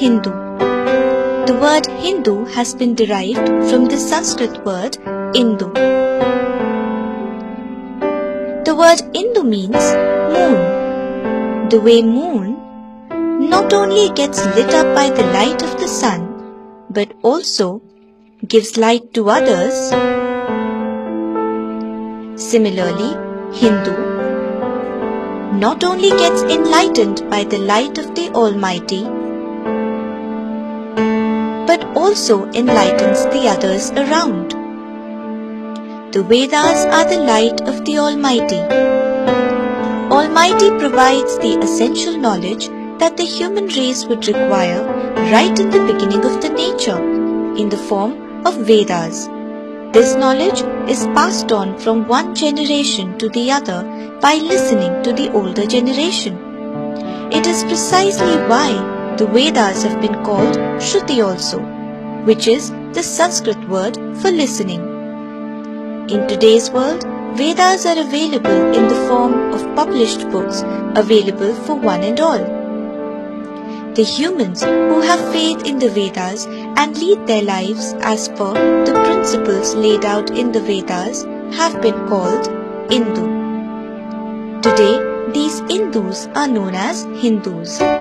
Hindu. The word Hindu has been derived from the Sanskrit word Indu. The word Indu means moon. The way moon not only gets lit up by the light of the sun, but also gives light to others. Similarly, Hindu not only gets enlightened by the light of the Almighty, also enlightens the others around. The Vedas are the light of the Almighty. Almighty provides the essential knowledge that the human race would require right in the beginning of the nature in the form of Vedas. This knowledge is passed on from one generation to the other by listening to the older generation. It is precisely why the Vedas have been called Shruti also, which is the Sanskrit word for listening. In today's world, Vedas are available in the form of published books available for one and all. The humans who have faith in the Vedas and lead their lives as per the principles laid out in the Vedas have been called Indu. Today, these Indus are known as Hindus.